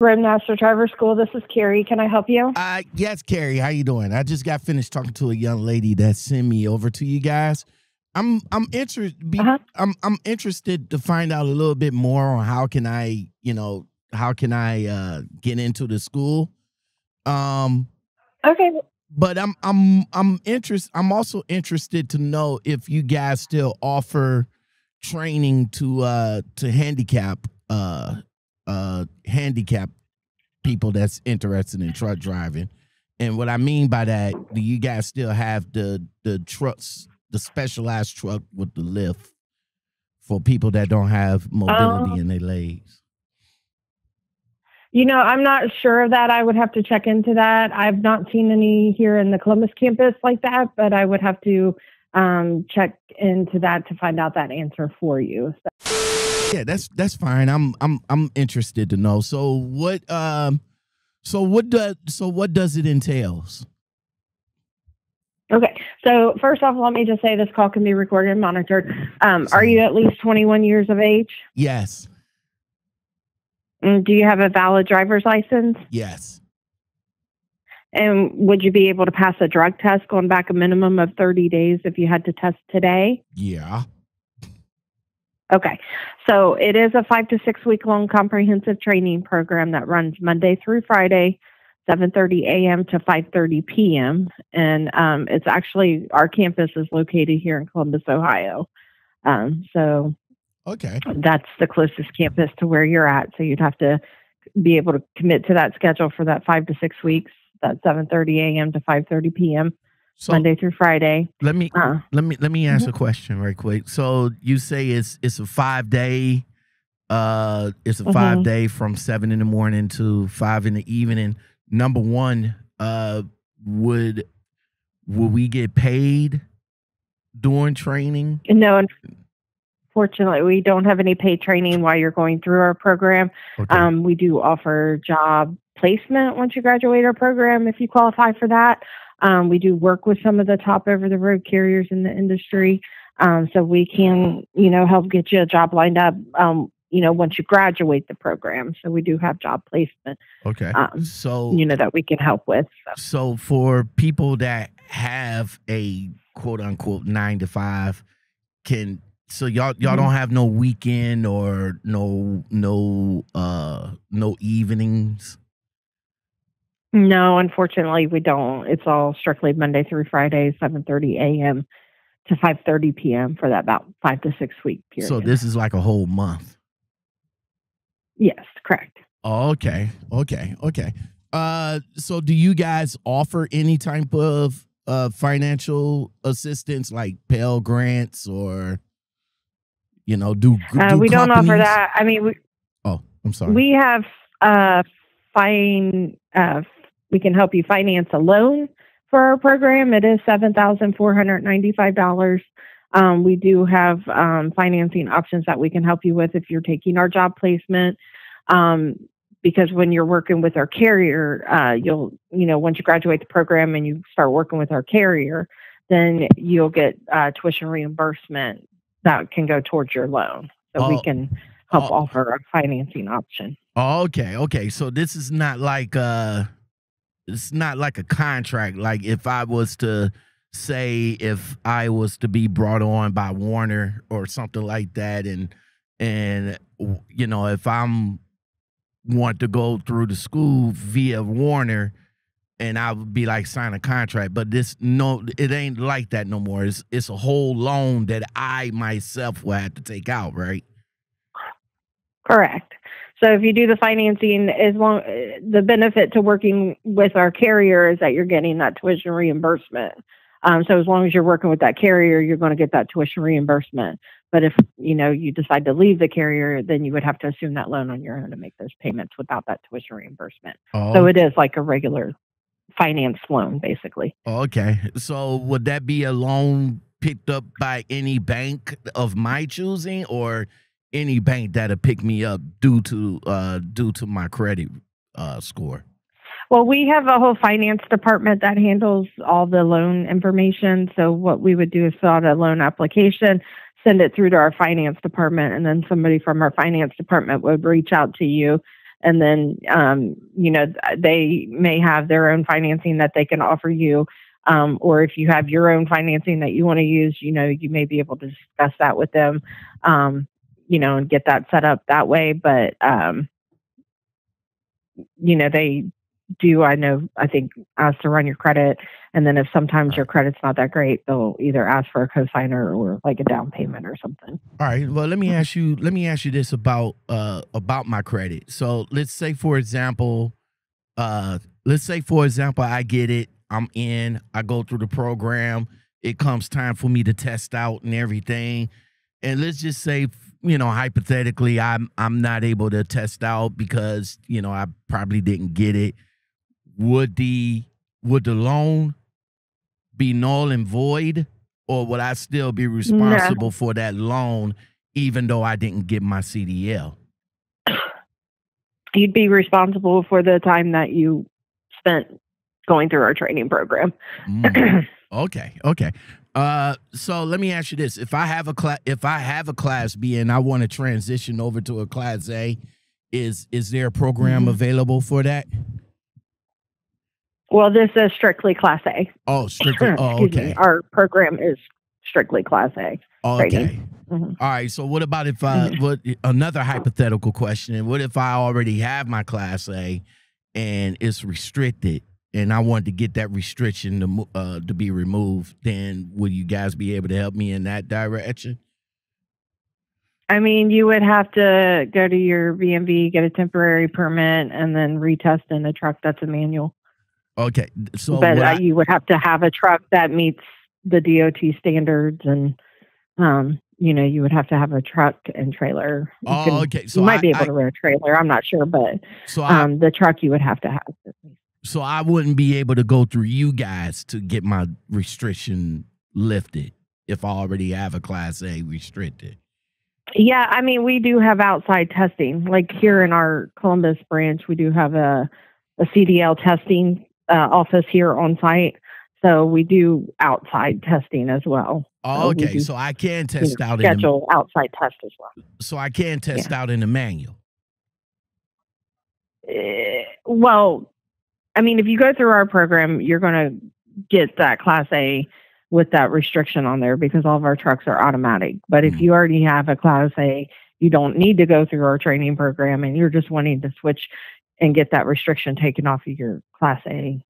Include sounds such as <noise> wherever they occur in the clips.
Roadmaster Driver School. This is Carrie. Can I help you? Uh, yes, Carrie. How you doing? I just got finished talking to a young lady that sent me over to you guys. I'm I'm interested. Uh-huh. I'm I'm interested to find out a little bit more on how can I, you know, how can I uh, get into the school. Um, Okay. but I'm I'm I'm interest. I'm also interested to know if you guys still offer training to uh to handicap uh uh handicap people that's interested in truck driving. And what I mean by that, do you guys still have the the trucks, the specialized truck with the lift for people that don't have mobility Um, in their legs? You know, I'm not sure of that. I would have to check into that. I've not seen any here in the Columbus campus like that, but I would have to um, check into that to find out that answer for you. Yeah, that's that's fine. I'm I'm I'm interested to know. So what um so what does so what does it entails? Okay. So first off, let me just say this call can be recorded and monitored. Um, are you at least 21 years of age? Yes. And do you have a valid driver's license? Yes. And would you be able to pass a drug test going back a minimum of 30 days if you had to test today? Yeah. Okay. So it is a five to six week long comprehensive training program that runs Monday through Friday, 7:30 a.m. to 5:30 p.m. And um, it's actually our campus is located here in Columbus, Ohio. Um, so Okay. that's the closest campus to where you're at. So you'd have to be able to commit to that schedule for that five to six weeks. That 7:30 a.m. to 5:30 p.m. So Monday through Friday. let me Uh, let me let me ask a question right quick. So you say it's it's a five day uh it's a five Mhm. day from seven in the morning to five in the evening. Number one, uh would would we get paid during training? No, unfortunately, we don't have any paid training while you're going through our program. Okay. Um, we do offer job placement once you graduate our program if you qualify for that. Um, we do work with some of the top over the road carriers in the industry. Um, so we can, you know, help get you a job lined up, um, you know, once you graduate the program. So we do have job placement, okay. um, so you know, that we can help with. So. So for people that have a quote unquote nine to five, can so y'all y'all Mhm. don't have no weekend or no no uh no evenings. No, unfortunately, we don't. It's all strictly Monday through Friday, 7:30 a.m. to 5:30 p.m. for that about five to six week period. So this is like a whole month. yes, correct. Okay, okay, okay. Uh, so do you guys offer any type of uh financial assistance, like Pell grants, or you know, do, Uh, do we don't offer that. I mean, we Oh, I'm sorry. we have uh, fine. Uh, we can help you finance a loan for our program. It is seven thousand four hundred ninety-five dollars. Um, we do have um, financing options that we can help you with if you're taking our job placement. Um, because when you're working with our carrier, uh, you'll, you know, once you graduate the program and you start working with our carrier, then you'll get uh, tuition reimbursement that can go towards your loan. So we Oh. can help Oh. offer a financing option. Oh, okay, okay. So this is not like uh it's not like a contract. Like if I was to say if I was to be brought on by Werner or something like that and and you know, if I'm want to go through the school via Werner and I would be like sign a contract, but this no it ain't like that no more. It's it's a whole loan that I myself will have to take out, right? Correct. So if you do the financing, as long the benefit to working with our carrier is that you're getting that tuition reimbursement. Um, so as long as you're working with that carrier, you're going to get that tuition reimbursement. But if you know you decide to leave the carrier, then you would have to assume that loan on your own to make those payments without that tuition reimbursement. Oh, So it is like a regular finance loan, basically. Okay. So would that be a loan picked up by any bank of my choosing or any bank that'll pick me up due to uh due to my credit uh score? Well, we have a whole finance department that handles all the loan information. So what we would do is fill out a loan application, send it through to our finance department, and then somebody from our finance department would reach out to you and then um, you know they may have their own financing that they can offer you. Um, or if you have your own financing that you want to use, you know, you may be able to discuss that with them, um, you know, and get that set up that way. But, um, you know, they do, I know, I think, ask to run your credit. And then if sometimes your credit's not that great, they'll either ask for a cosigner or like a down payment or something. All right. Well, let me ask you, let me ask you this about, uh, about my credit. So let's say, for example, uh, let's say, for example, I get it I'm in. I go through the program. It comes time for me to test out and everything. And let's just say, you know, hypothetically, I'm I'm not able to test out because you know I probably didn't get it. Would the would the loan be null and void, or would I still be responsible for that loan even though I didn't get my CDL? You'd be responsible for the time that you spent going through our training program. Mm. <clears throat> okay, okay. Uh, so let me ask you this: If I have a class, if I have a class B and I want to transition over to a class A, is is there a program mm-hmm. available for that? Well, this is strictly Class A. Oh, strictly. <coughs> Oh, okay. Me. Our program is strictly Class A. Okay. Mm-hmm. All right. So, what about if I? Mm-hmm. What another hypothetical question? What if I already have my Class A and it's restricted? And I wanted to get that restriction to uh, to be removed, then would you guys be able to help me in that direction? I mean, you would have to go to your BMV, get a temporary permit, and then retest in a truck that's a manual. Okay, so but uh, I, you would have to have a truck that meets the DOT standards, and um, you know, you would have to have a truck and trailer. You oh, can, okay. So you might I, be able to run a trailer. I'm not sure, but so um, the truck you would have to have. So I wouldn't be able to go through you guys to get my restriction lifted if I already have a class A restricted. Yeah, I mean we do have outside testing. Like here in our Columbus branch, we do have a a CDL testing uh, office here on site. So we do outside testing as well. Oh, okay. So, do, so I can test you know, out schedule in the, outside test as well. So I can test yeah. out in the manual. Uh, well, I mean, if you go through our program, you're going to get that Class A with that restriction on there because all of our trucks are automatic. But if mm. you already have a Class A, you don't need to go through our training program and you're just wanting to switch and get that restriction taken off of your Class A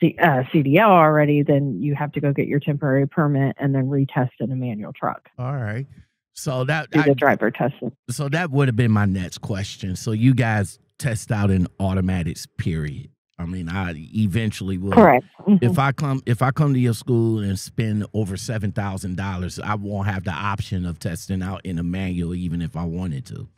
C, uh, CDL already, then you have to go get your temporary permit and then retest in a manual truck. All right. So that do the driver testing. So that would have been my next question. So you guys test out in automatics, period. I mean, I eventually will. Correct. Mm-hmm. If I come, if I come to your school and spend over seven thousand dollars, I won't have the option of testing out in a manual, even if I wanted to.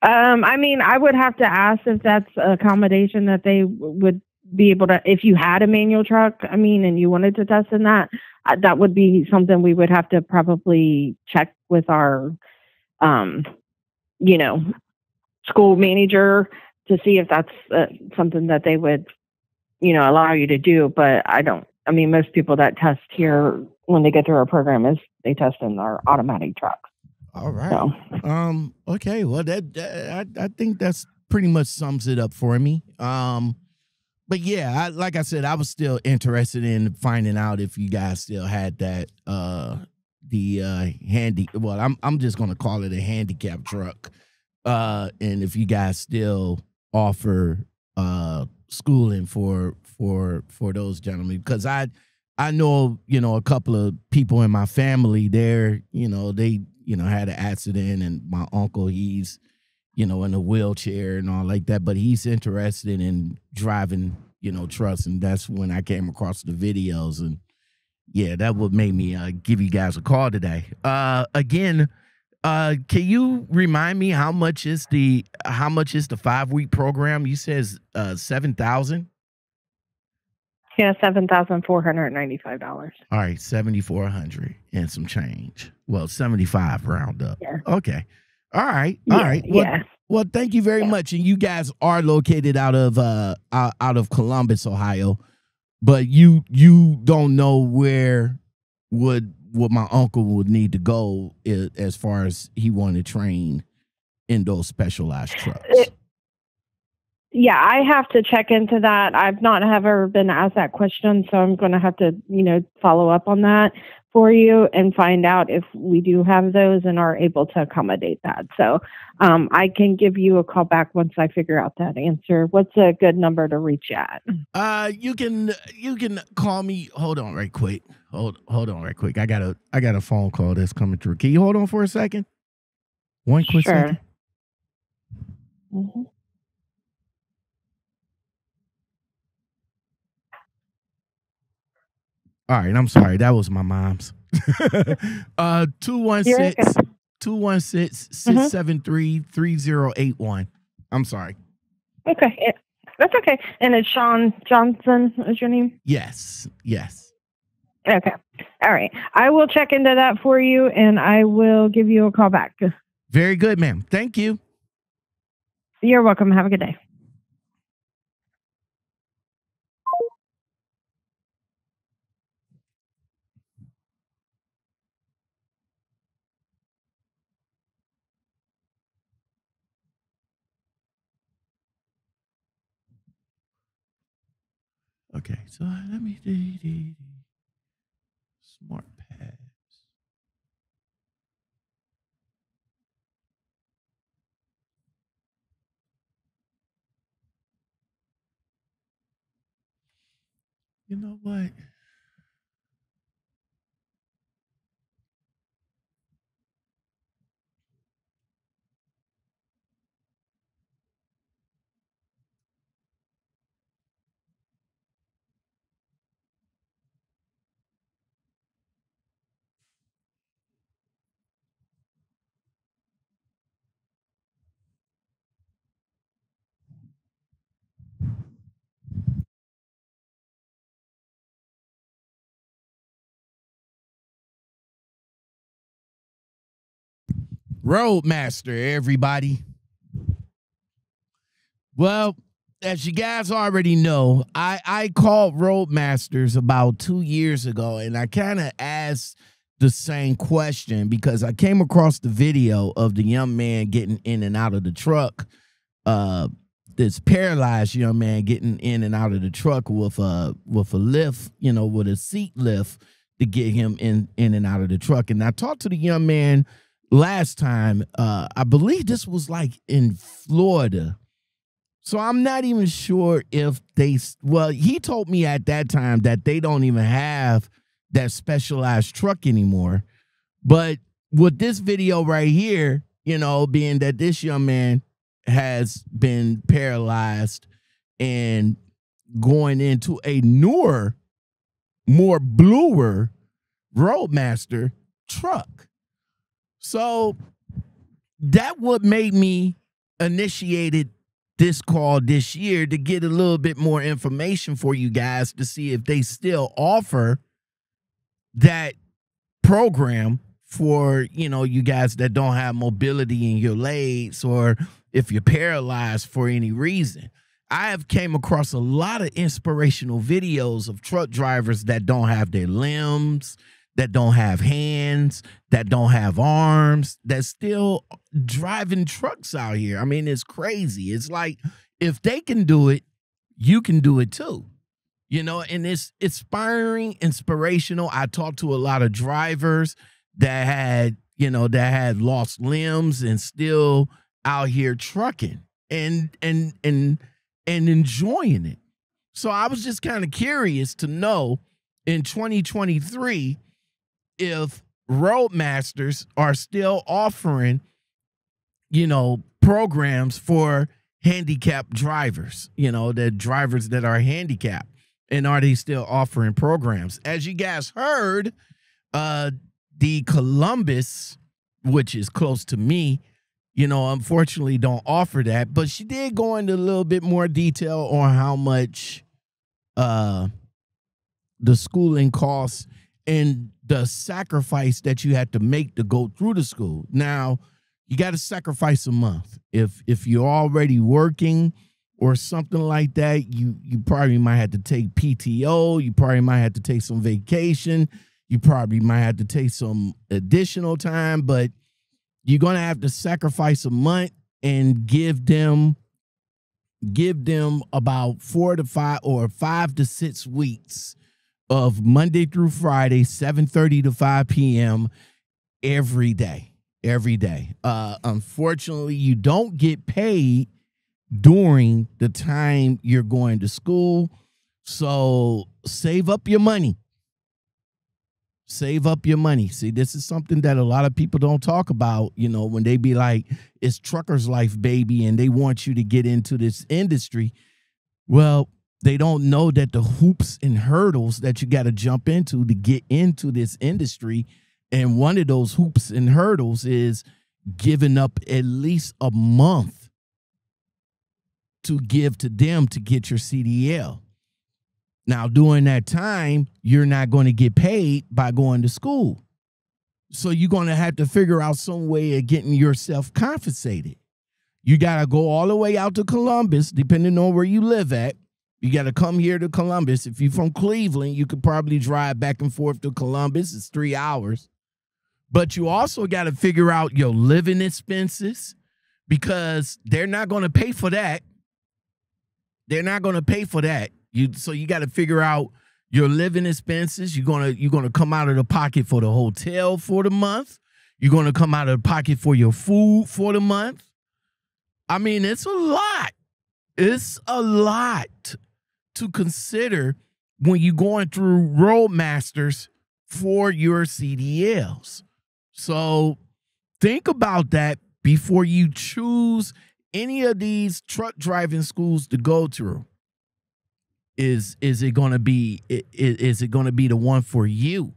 Um, I mean, I would have to ask if that's accommodation that they would be able to. If you had a manual truck, I mean, and you wanted to test in that, uh, that would be something we would have to probably check with our, um, you know, school manager to see if that's uh, something that they would, you know, allow you to do. But I don't. I mean, most people that test here when they get through our program is they test in our automatic trucks. All right. So. Um. Okay. Well, that, that I I think that's pretty much sums it up for me. Um. But yeah, I, like I said, I was still interested in finding out if you guys still had that uh the uh handy well I'm I'm just gonna call it a handicap truck. Uh and if you guys still offer uh schooling for for for those gentlemen. Because I I know you know a couple of people in my family there you know they you know had an accident and my uncle he's you know in a wheelchair and all like that but he's interested in driving you know trucks and that's when I came across the videos and yeah that would make me uh, give you guys a call today. Uh again uh, can you remind me how much is the how much is the five week program? You says uh seven thousand. Yeah, seven thousand four hundred ninety five dollars. All right, seventy four hundred and some change. Well, seventy five round up. Yeah. Okay. All right. All yeah, right. Well, yeah. Well, thank you very yeah. much. And you guys are located out of uh out of Columbus, Ohio, but you you don't know where would what my uncle would need to go as far as he wanted to train in those specialized trucks? It- yeah, I have to check into that. I've not ever been asked that question, so I'm going to have to, you know, follow up on that for you and find out if we do have those and are able to accommodate that. So um, I can give you a call back once I figure out that answer. What's a good number to reach at? Uh, you can you can call me. Hold on, right quick. Hold hold on, right quick. I got a I got a phone call that's coming through. Can you hold on for a second? One quick Sure. second. Mhm. All right, I'm sorry. That was my mom's. <laughs> uh, 216 216 673 3081. I'm sorry. Okay, it, that's okay. And it's Sean Johnson is your name? Yes, yes. Okay. All right. I will check into that for you and I will give you a call back. Very good, ma'am. Thank you. You're welcome. Have a good day. Okay, so let me do the smart pads. You know what? Roadmaster, everybody. Well, as you guys already know, I, I called Roadmasters about two years ago and I kind of asked the same question because I came across the video of the young man getting in and out of the truck. Uh this paralyzed young man getting in and out of the truck with a with a lift, you know, with a seat lift to get him in in and out of the truck. And I talked to the young man last time. Uh, I believe this was like in Florida. So I'm not even sure if they. Well, he told me at that time that they don't even have that specialized truck anymore. But with this video right here, you know, being that this young man has been paralyzed and going into a newer, more bluer Roadmaster truck. So that what made me initiated this call this year to get a little bit more information for you guys to see if they still offer that program for you know you guys that don't have mobility in your legs or if you're paralyzed for any reason. I have came across a lot of inspirational videos of truck drivers that don't have their limbs that don't have hands that don't have arms that still driving trucks out here. I mean it's crazy. It's like if they can do it you can do it too. You know and it's inspiring inspirational. I talked to a lot of drivers that had you know that had lost limbs and still out here trucking and and and and enjoying it. So i was just kind of curious to know in 2023 if roadmasters are still offering you know programs for handicapped drivers you know the drivers that are handicapped and are they still offering programs? As you guys heard uh the columbus which is close to me you know unfortunately don't offer that but she did go into a little bit more detail on how much uh the schooling costs and the sacrifice that you had to make to go through the school. Now you got to sacrifice a month. If if you're already working or something like that you you probably might have to take pto you probably might have to take some vacation you probably might have to take some additional time but you're gonna have to sacrifice a month and give them give them about four to five or five to six weeks of Monday through Friday, 7:30 to 5 p.m. every day. Every day. Uh unfortunately, you don't get paid during the time you're going to school. So save up your money. Save up your money. See, this is something that a lot of people don't talk about, you know, when they be like, it's trucker's life, baby, and they want you to get into this industry. Well, they don't know that the hoops and hurdles that you got to jump into to get into this industry. And one of those hoops and hurdles is giving up at least a month to give to them to get your CDL. Now, during that time, you're not going to get paid by going to school. So you're going to have to figure out some way of getting yourself compensated. You got to go all the way out to Columbus, depending on where you live at. You got to come here to Columbus. If you're from Cleveland, you could probably drive back and forth to Columbus. It's three hours. But you also got to figure out your living expenses because they're not going to pay for that. They're not going to pay for that. You so you got to figure out your living expenses. You're gonna you're gonna come out of the pocket for the hotel for the month. You're gonna come out of the pocket for your food for the month. I mean, it's a lot. It's a lot to consider when you're going through Roadmasters for your CDLs. So think about that before you choose any of these truck driving schools to go through. Is is it going to be is, is it going to be the one for you?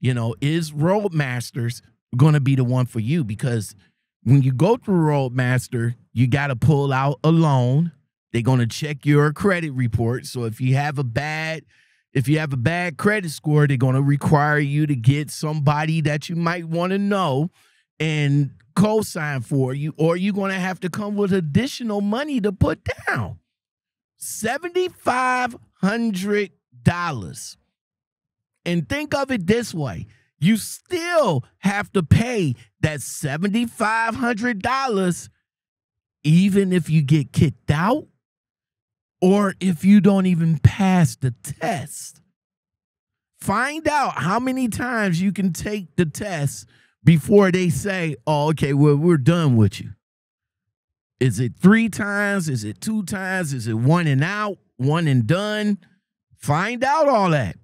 You know is roadmasters going to be the one for you? Because when you go through roadmaster you got to pull out a loan they're going to check your credit report. So if you have a bad if you have a bad credit score they're going to require you to get somebody that you might want to know and co-sign for you or you're going to have to come with additional money to put down. $7,500. And think of it this way you still have to pay that $7,500 even if you get kicked out or if you don't even pass the test. Find out how many times you can take the test before they say, oh, okay, well, we're done with you. Is it three times? Is it two times? Is it one and out, one and done? Find out all that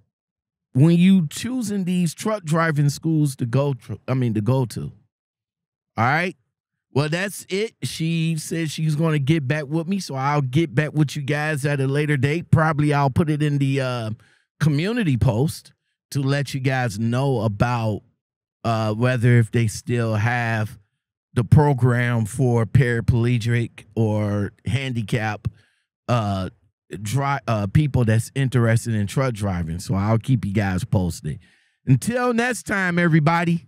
when you choosing these truck driving schools to go. I mean, to go to. All right. Well, that's it. She said she's going to get back with me, so I'll get back with you guys at a later date. Probably I'll put it in the uh, community post to let you guys know about uh, whether if they still have the program for paraplegic or handicap uh dry uh people that's interested in truck driving. So I'll keep you guys posted. Until next time, everybody.